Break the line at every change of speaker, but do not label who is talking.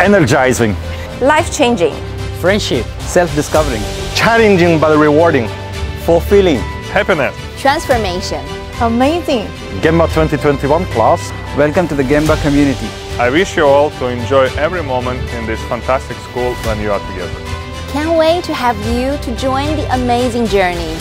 Energizing.
Life-changing.
Friendship. Self-discovering.
Challenging but rewarding.
Fulfilling.
Happiness.
Transformation.
Amazing.
Gemba 2021 class.
Welcome to the Gemba community.
I wish you all to enjoy every moment in this fantastic school when you are together.
Can't wait to have you to join the amazing journey.